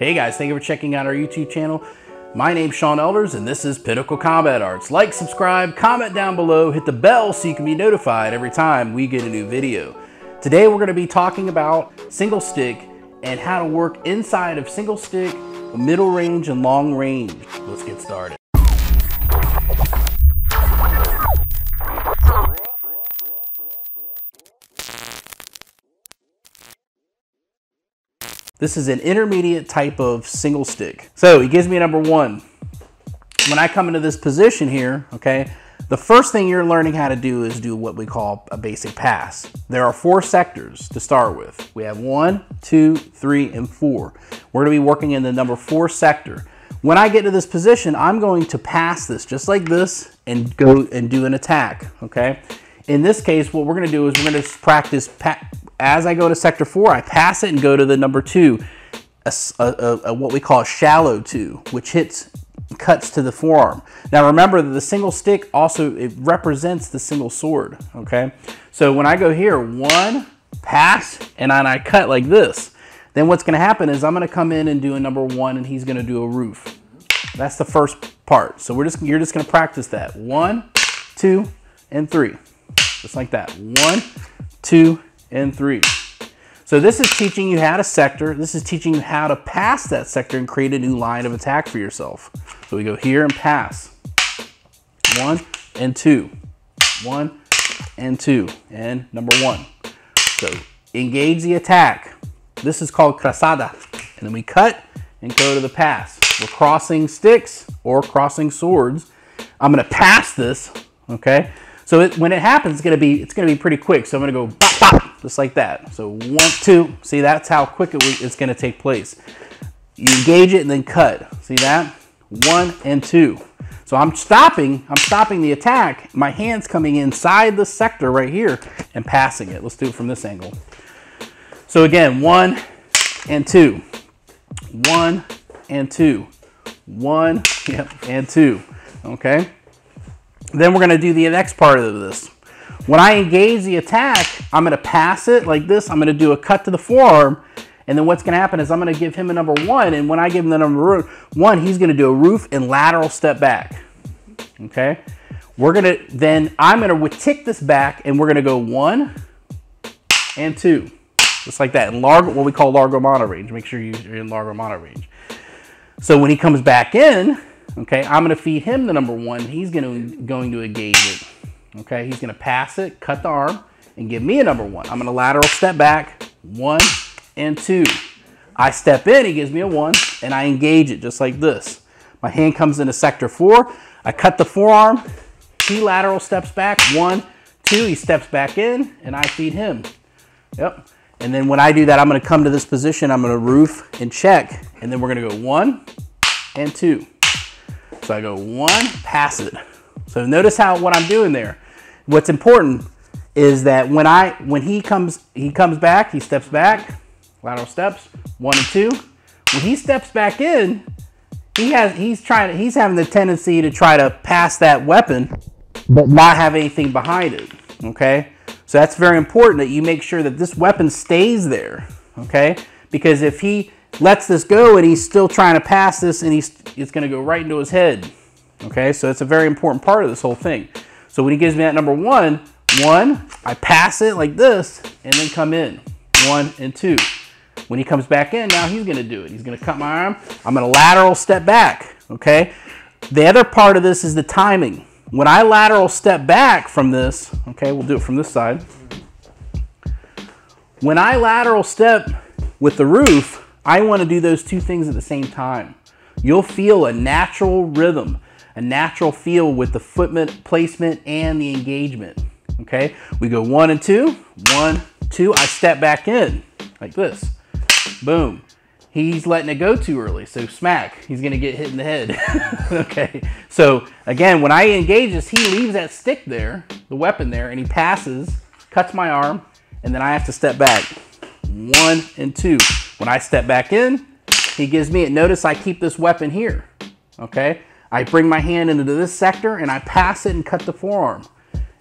Hey guys, thank you for checking out our YouTube channel. My name's Sean Elders and this is Pinnacle Combat Arts. Like, subscribe, comment down below, hit the bell so you can be notified every time we get a new video. Today we're going to be talking about single stick and how to work inside of single stick, middle range, and long range. Let's get started. This is an intermediate type of single stick. So he gives me a number one. When I come into this position here, okay, the first thing you're learning how to do is do what we call a basic pass. There are four sectors to start with. We have one, two, three, and four. We're gonna be working in the number four sector. When I get to this position, I'm going to pass this just like this and go and do an attack, okay? In this case, what we're gonna do is we're gonna practice as I go to sector four, I pass it and go to the number two, a, a, a, what we call a shallow two, which hits cuts to the forearm. Now remember that the single stick also, it represents the single sword, okay? So when I go here, one, pass, and then I cut like this, then what's gonna happen is I'm gonna come in and do a number one and he's gonna do a roof. That's the first part. So we're just, you're just gonna practice that. One, two, and three. Just like that. One, two, and three. So this is teaching you how to sector. This is teaching you how to pass that sector and create a new line of attack for yourself. So we go here and pass. One and two. One and two. And number one. So engage the attack. This is called cruzada. And then we cut and go to the pass. We're crossing sticks or crossing swords. I'm gonna pass this, okay? So it, when it happens, it's gonna be it's gonna be pretty quick. So I'm gonna go bop, bop, just like that. So one, two. See, that's how quick it's gonna take place. You engage it and then cut. See that? One and two. So I'm stopping. I'm stopping the attack. My hand's coming inside the sector right here and passing it. Let's do it from this angle. So again, one and two, one and two, one, yep, and two. Okay. Then we're gonna do the next part of this. When I engage the attack, I'm gonna pass it like this. I'm gonna do a cut to the forearm. And then what's gonna happen is I'm gonna give him a number one. And when I give him the number one, he's gonna do a roof and lateral step back. Okay? We're gonna, then I'm gonna tick this back and we're gonna go one and two. Just like that. In largo, what we call largo mano range. Make sure you're in largo mano range. So when he comes back in, Okay, I'm gonna feed him the number one. He's gonna going to engage it. Okay, he's gonna pass it, cut the arm, and give me a number one. I'm gonna lateral step back, one and two. I step in, he gives me a one, and I engage it just like this. My hand comes into sector four. I cut the forearm. He lateral steps back, one, two. He steps back in, and I feed him. Yep. And then when I do that, I'm gonna come to this position. I'm gonna roof and check, and then we're gonna go one and two. So I go one, pass it. So notice how what I'm doing there. What's important is that when I when he comes he comes back, he steps back, lateral steps, one and two. When he steps back in, he has he's trying he's having the tendency to try to pass that weapon, but not have anything behind it. Okay? So that's very important that you make sure that this weapon stays there. Okay? Because if he lets this go and he's still trying to pass this and he's it's to go right into his head. Okay, so it's a very important part of this whole thing. So when he gives me that number one, one, I pass it like this and then come in. One and two. When he comes back in, now he's to do it. He's to cut my arm. I'm to lateral step back. Okay. The other part of this is the timing. When I lateral step back from this, okay, we'll do it from this side. When I lateral step with the roof, I want to do those two things at the same time. You'll feel a natural rhythm, a natural feel with the footment placement and the engagement. Okay, we go one and two, one, two. I step back in like this. Boom. He's letting it go too early, so smack. He's gonna get hit in the head. okay, so again, when I engage this, he leaves that stick there, the weapon there, and he passes, cuts my arm, and then I have to step back. One and two. When I step back in, he gives me it. Notice I keep this weapon here, okay? I bring my hand into this sector and I pass it and cut the forearm.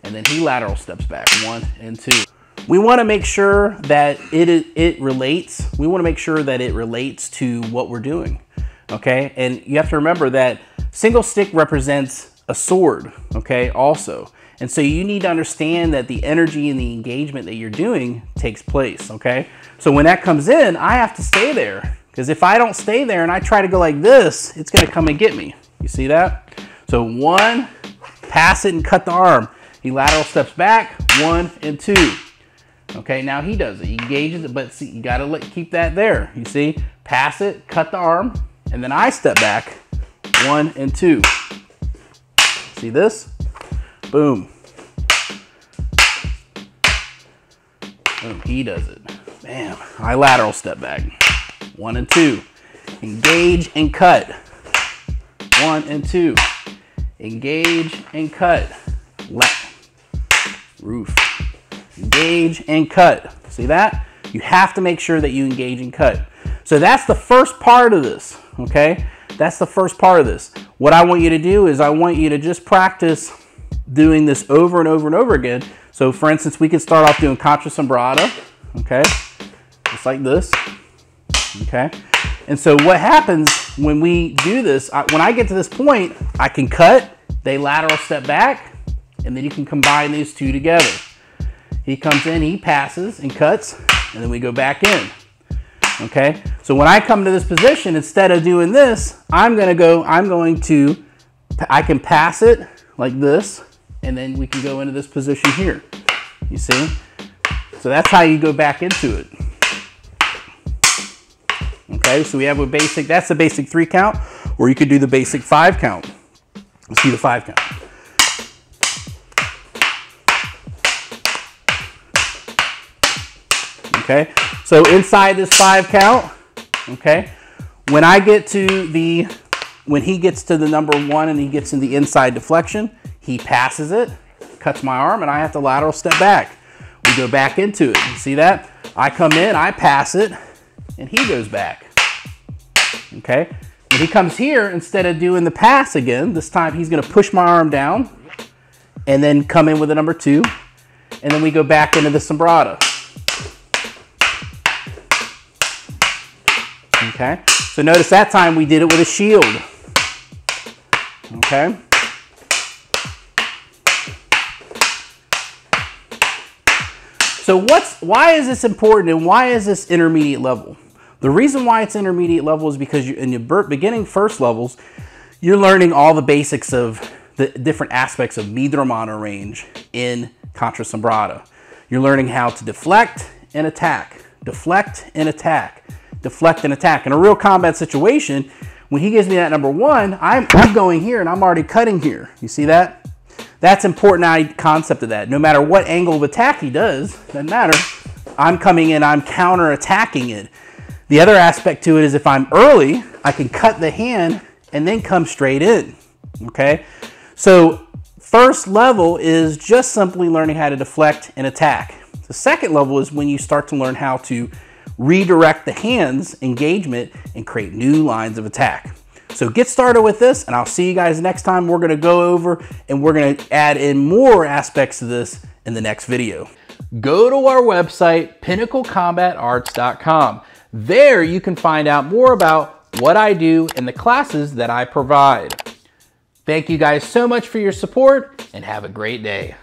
And then he lateral steps back, one and two. we want to make sure that it, it relates. We want to make sure that it relates to what we're doing. Okay. And you have to remember that single stick represents a sword. Okay. Also. And so you need to understand that the energy and the engagement that you're doing takes place. Okay. So when that comes in, I have to stay there because if I don't stay there and I try to go like this, it's going to come and get me. You see that? So one, pass it and cut the arm. He lateral steps back, one and two. Okay, now he does it. He engages it, but see, you gotta let, keep that there. You see, pass it, cut the arm, and then I step back, one and two. See this? Boom. Boom, he does it. Bam, I lateral step back, one and two. Engage and cut, one and two. Engage and cut, left, roof engage and cut. See that? You have to make sure that you engage and cut. So that's the first part of this, okay? That's the first part of this. What I want you to do is I want you to just practice doing this over and over and over again. So for instance, we could start off doing contra sombrada, okay? Just like this, okay? And so what happens when we do this, I, when I get to this point, I can cut, they lateral step back, and then you can combine these two together. He comes in, he passes and cuts, and then we go back in. Okay, so when I come to this position, instead of doing this, I'm gonna go, I'm going to, I can pass it like this, and then we can go into this position here. You see? So that's how you go back into it. Okay, so we have a basic, that's the basic three count, or you could do the basic five count. Let's see the five count. okay? So inside this five count, okay? When I get to the, when he gets to the number one and he gets in the inside deflection, he passes it, cuts my arm, and I have to lateral step back. We go back into it. You see that? I come in, I pass it, and he goes back. Okay? When he comes here, instead of doing the pass again, this time he's going to push my arm down and then come in with a number two. And then we go back into the sombrada. Okay, so notice that time we did it with a shield. Okay. So what's why is this important and why is this intermediate level? The reason why it's intermediate level is because you, in your beginning first levels, you're learning all the basics of the different aspects of meter range in Contra Sombrada. You're learning how to deflect and attack, deflect and attack deflect and attack. In a real combat situation, when he gives me that number one, I'm, I'm going here and I'm already cutting here. You see that? That's important concept of that. No matter what angle of attack he does, doesn't matter. I'm coming in, I'm counter attacking it. The other aspect to it is if I'm early, I can cut the hand and then come straight in. Okay? So first level is just simply learning how to deflect and attack. The second level is when you start to learn how to redirect the hands engagement and create new lines of attack. So get started with this and I'll see you guys next time. We're gonna go over and we're gonna add in more aspects of this in the next video. Go to our website, pinnaclecombatarts.com. There you can find out more about what I do and the classes that I provide. Thank you guys so much for your support and have a great day.